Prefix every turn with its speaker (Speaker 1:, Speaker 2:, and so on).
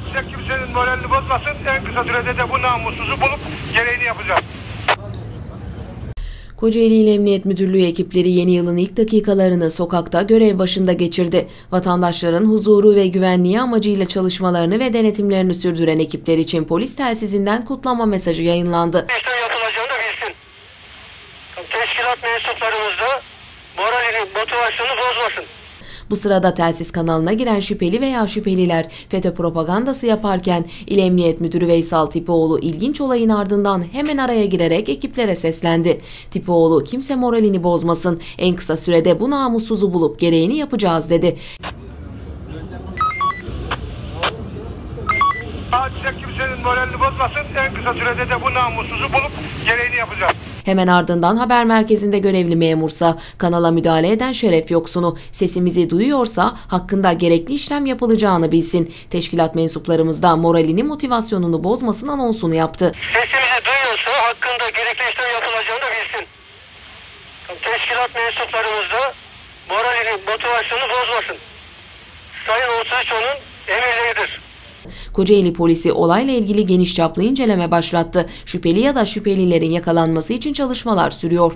Speaker 1: Hadise kimsenin moralini bozmasın. En kısa sürede de bu namussuzu bulup gereğini yapacağız.
Speaker 2: Kocaeli İl Emniyet Müdürlüğü ekipleri yeni yılın ilk dakikalarını sokakta görev başında geçirdi. Vatandaşların huzuru ve güvenliği amacıyla çalışmalarını ve denetimlerini sürdüren ekipler için polis telsizinden kutlama mesajı yayınlandı.
Speaker 1: İşlem yapılacağını da bilsin. Teşkilat mensuplarımız da moralini, motivasyonu bozmasın.
Speaker 2: Bu sırada telsiz kanalına giren şüpheli veya şüpheliler FETÖ propagandası yaparken İl Emniyet Müdürü Veysal Tipoğlu ilginç olayın ardından hemen araya girerek ekiplere seslendi. Tipoğlu kimse moralini bozmasın en kısa sürede bu namussuzu bulup gereğini yapacağız dedi.
Speaker 1: Hadise kimsenin moralini bozmasın. En kısa sürede de bu namussuzu bulup gereğini yapacağız.
Speaker 2: Hemen ardından haber merkezinde görevli memursa kanala müdahale eden şeref yoksunu sesimizi duyuyorsa hakkında gerekli işlem yapılacağını bilsin. Teşkilat mensuplarımız da moralini motivasyonunu bozmasın anonsunu yaptı.
Speaker 1: Sesimizi duyuyorsa hakkında gerekli işlem yapılacağını bilsin. Teşkilat mensuplarımız da moralini, motivasyonu bozmasın. Sayın 33 onun emirleridir.
Speaker 2: Kocaeli polisi olayla ilgili geniş çaplı inceleme başlattı. Şüpheli ya da şüphelilerin yakalanması için çalışmalar sürüyor.